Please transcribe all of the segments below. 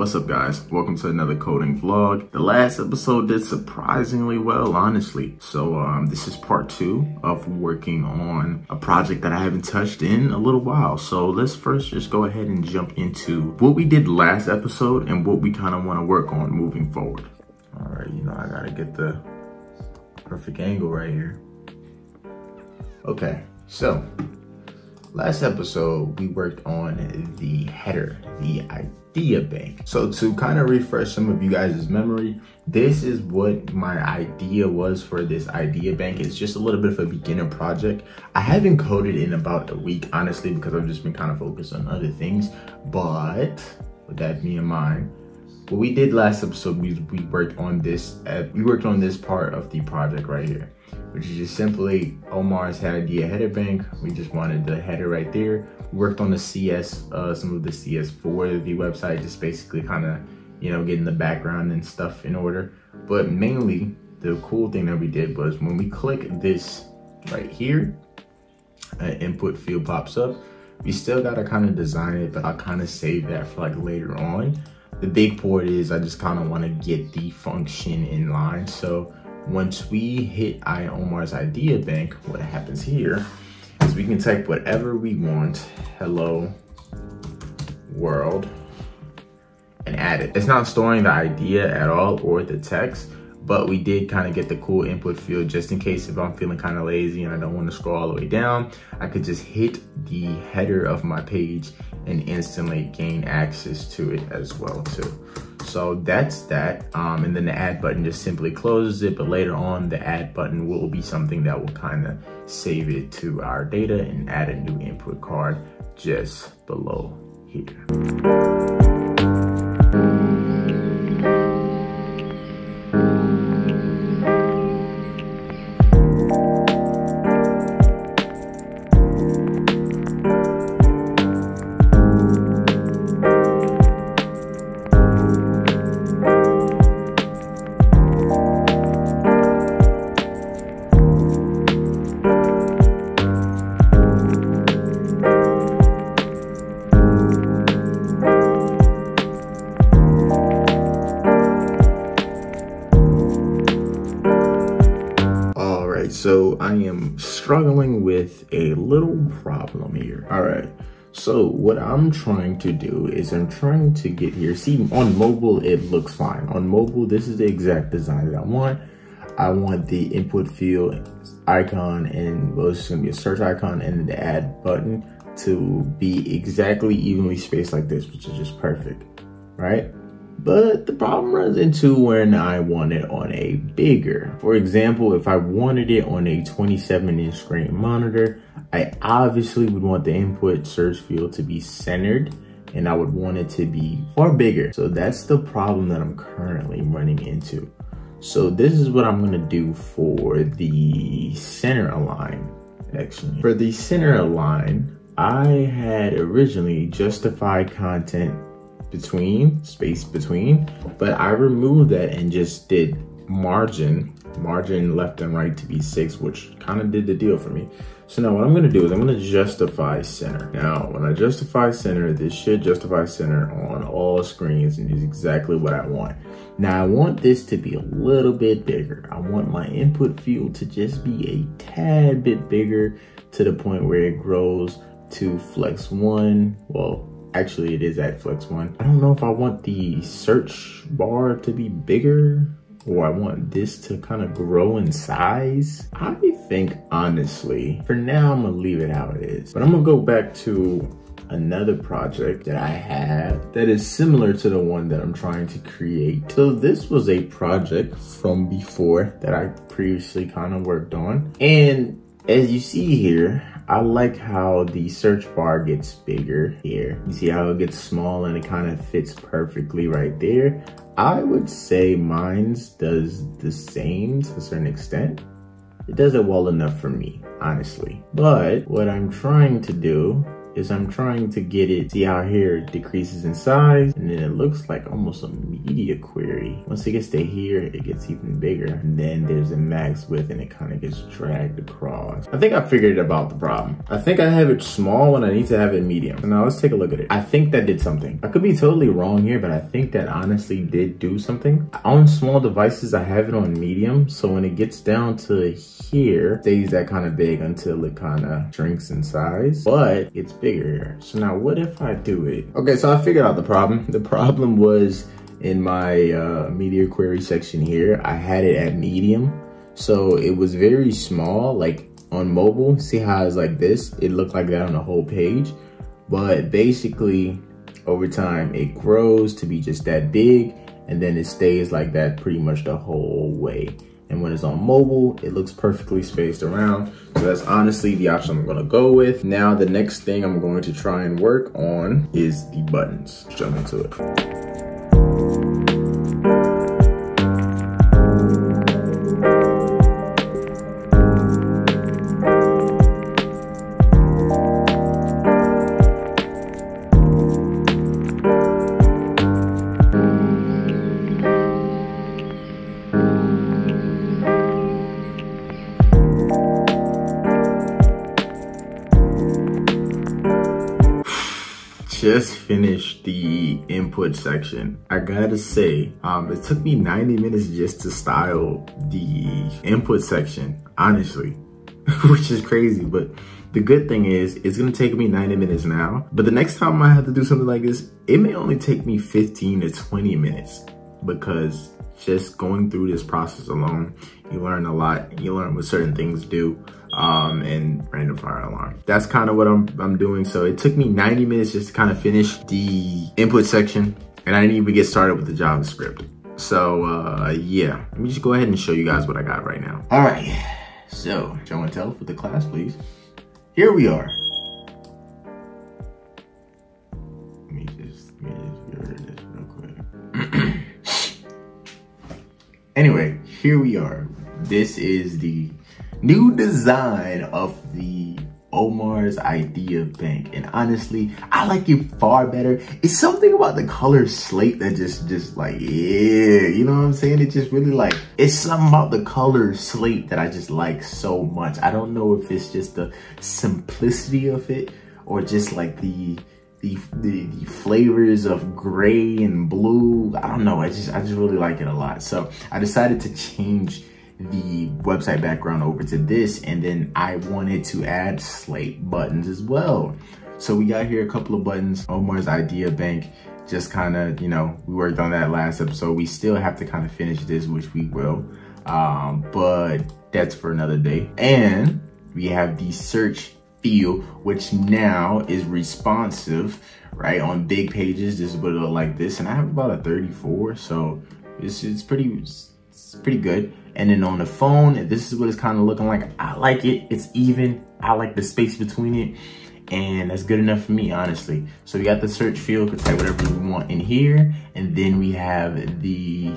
What's up guys? Welcome to another coding vlog. The last episode did surprisingly well, honestly. So um, this is part two of working on a project that I haven't touched in a little while. So let's first just go ahead and jump into what we did last episode and what we kind of want to work on moving forward. All right, you know, I gotta get the perfect angle right here. Okay, so last episode we worked on the header, the idea bank. So to kind of refresh some of you guys' memory, this is what my idea was for this idea bank. It's just a little bit of a beginner project. I haven't coded in about a week, honestly, because I've just been kind of focused on other things. But with that being in mind, what we did last episode, we, we worked on this, uh, we worked on this part of the project right here which is just simply Omar's had idea header bank. We just wanted the header right there. We worked on the CSS, uh, some of the CSS for the website, just basically kind of, you know, getting the background and stuff in order. But mainly, the cool thing that we did was when we click this right here, an input field pops up. We still gotta kind of design it, but I'll kind of save that for like later on. The big part is I just kind of want to get the function in line. So once we hit Omar's idea bank, what happens here is we can type whatever we want, hello world, and add it. It's not storing the idea at all or the text, but we did kind of get the cool input field just in case if I'm feeling kind of lazy and I don't want to scroll all the way down, I could just hit the header of my page and instantly gain access to it as well too. So that's that. Um, and then the add button just simply closes it. But later on, the add button will be something that will kind of save it to our data and add a new input card just below here. Struggling with a little problem here. All right. So what I'm trying to do is I'm trying to get here. See, on mobile, it looks fine. On mobile, this is the exact design that I want. I want the input field icon and well, it's gonna be a search icon and the add button to be exactly evenly spaced like this, which is just perfect, right? But the problem runs into when I want it on a bigger. For example, if I wanted it on a 27 inch screen monitor, I obviously would want the input search field to be centered and I would want it to be far bigger. So that's the problem that I'm currently running into. So this is what I'm gonna do for the center align action. For the center align, I had originally justified content between, space between, but I removed that and just did margin, margin left and right to be six, which kind of did the deal for me. So now what I'm gonna do is I'm gonna justify center. Now, when I justify center, this should justify center on all screens and is exactly what I want. Now I want this to be a little bit bigger. I want my input field to just be a tad bit bigger to the point where it grows to flex one, well, Actually, it is at Flex One. I don't know if I want the search bar to be bigger or I want this to kind of grow in size. I think honestly, for now, I'm gonna leave it how it is. But I'm gonna go back to another project that I have that is similar to the one that I'm trying to create. So this was a project from before that I previously kind of worked on. And as you see here, I like how the search bar gets bigger here. You see how it gets small and it kind of fits perfectly right there. I would say mine's does the same to a certain extent. It does it well enough for me, honestly. But what I'm trying to do is I'm trying to get it, see how here it decreases in size, and then it looks like almost a media query. Once it gets to here, it gets even bigger. And then there's a max width and it kind of gets dragged across. I think I figured about the problem. I think I have it small when I need to have it medium. So now let's take a look at it. I think that did something. I could be totally wrong here, but I think that honestly did do something. On small devices, I have it on medium. So when it gets down to here, stays that kind of big until it kind of shrinks in size, but it's bigger. So now what if I do it? Okay, so I figured out the problem. The problem was in my uh, media query section here, I had it at medium. So it was very small, like on mobile, see how it's like this? It looked like that on the whole page. But basically, over time, it grows to be just that big, and then it stays like that pretty much the whole way. And when it's on mobile, it looks perfectly spaced around. So that's honestly the option I'm gonna go with. Now, the next thing I'm going to try and work on is the buttons. Jump into it. Just finished the input section. I gotta say, um, it took me 90 minutes just to style the input section, honestly, which is crazy. But the good thing is it's gonna take me 90 minutes now. But the next time I have to do something like this, it may only take me 15 to 20 minutes because just going through this process alone, you learn a lot. You learn what certain things do um, and random fire alarm. That's kind of what I'm, I'm doing. So it took me 90 minutes just to kind of finish the input section and I didn't even get started with the JavaScript. So uh, yeah, let me just go ahead and show you guys what I got right now. All right, so show and tell for the class, please. Here we are. Anyway, here we are. This is the new design of the Omar's Idea Bank. And honestly, I like it far better. It's something about the color slate that just, just like, yeah, you know what I'm saying? It just really like, it's something about the color slate that I just like so much. I don't know if it's just the simplicity of it or just like the, the, the, the, flavors of gray and blue. I don't know. I just, I just really like it a lot. So I decided to change the website background over to this and then I wanted to add slate buttons as well. So we got here a couple of buttons, Omar's Idea Bank, just kind of, you know, we worked on that last episode. We still have to kind of finish this, which we will, um, but that's for another day. And we have the search field, which now is responsive, right? On big pages, this is what it'll look like this. And I have about a 34, so it's, it's pretty, it's pretty good. And then on the phone, this is what it's kind of looking like. I like it. It's even. I like the space between it. And that's good enough for me, honestly. So we got the search field, could type whatever we want in here. And then we have the,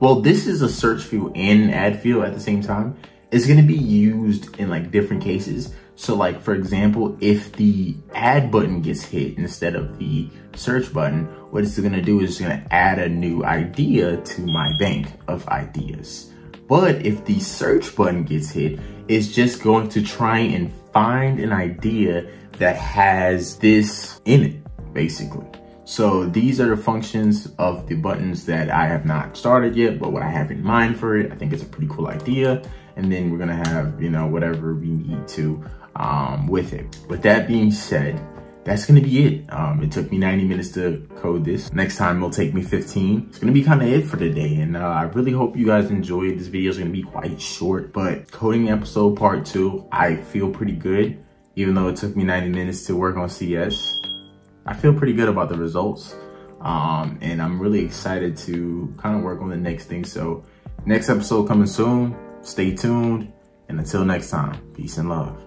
well, this is a search field and an add field at the same time. It's gonna be used in like different cases. So like, for example, if the add button gets hit instead of the search button, what it's gonna do is it's gonna add a new idea to my bank of ideas. But if the search button gets hit, it's just going to try and find an idea that has this in it, basically. So these are the functions of the buttons that I have not started yet, but what I have in mind for it, I think it's a pretty cool idea. And then we're gonna have, you know, whatever we need to um, with it. With that being said, that's gonna be it. Um, it took me 90 minutes to code this. Next time it'll take me 15. It's gonna be kind of it for today. And uh, I really hope you guys enjoyed. This video is gonna be quite short, but coding episode part two, I feel pretty good. Even though it took me 90 minutes to work on CSS, I feel pretty good about the results. Um, and I'm really excited to kind of work on the next thing. So next episode coming soon, stay tuned. And until next time, peace and love.